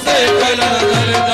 se cuela la